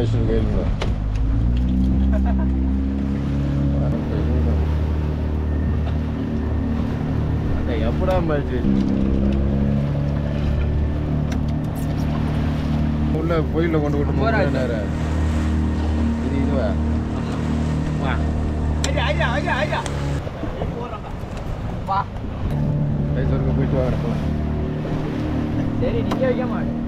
Information கேளுங்க எப்படா match உள்ள கோயில கொண்டு விட்டு போறாரு. நேரம் இது இதுவா? போயிட்டு வாங்க சரி நிக்க வைக்க மாட்டேன்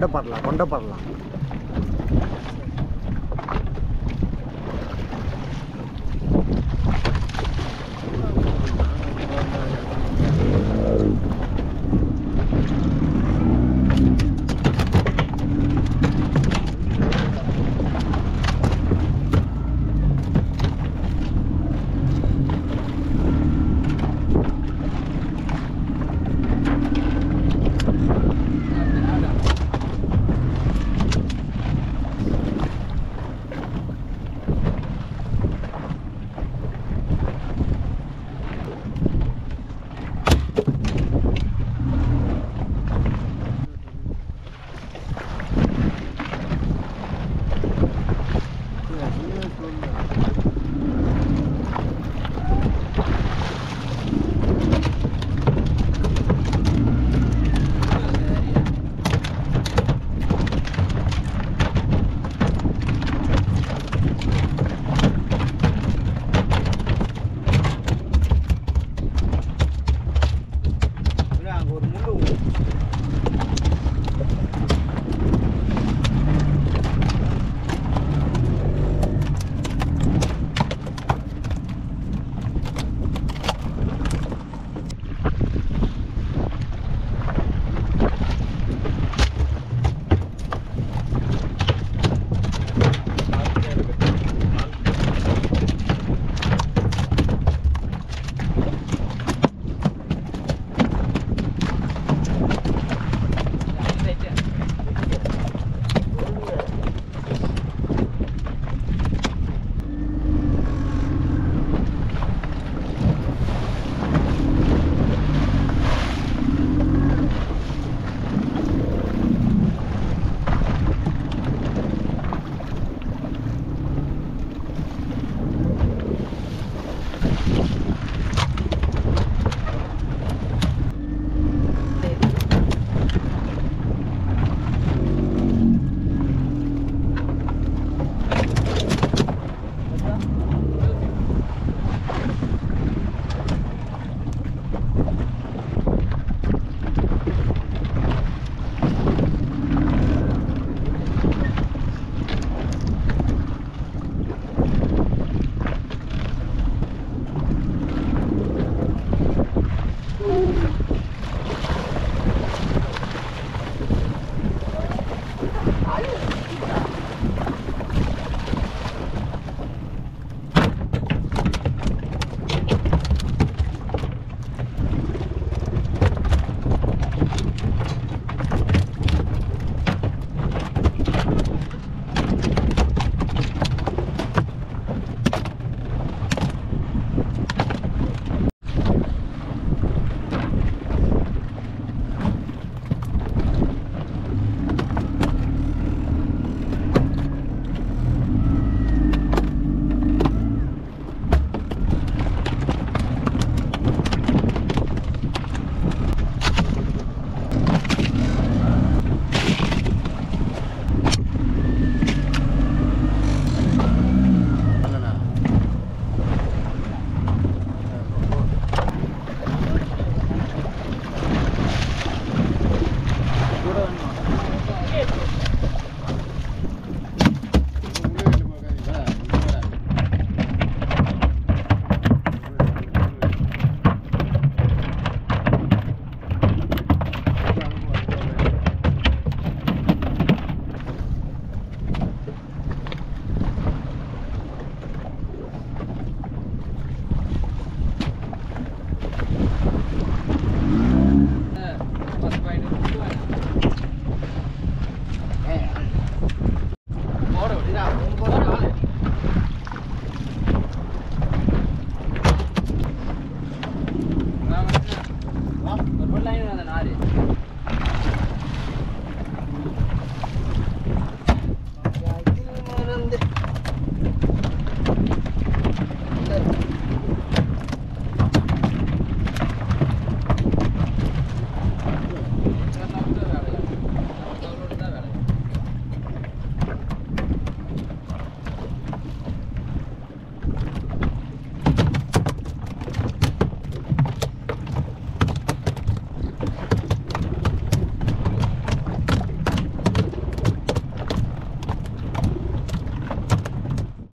கொண்டப்படலாம் கொண்டப்படலாம்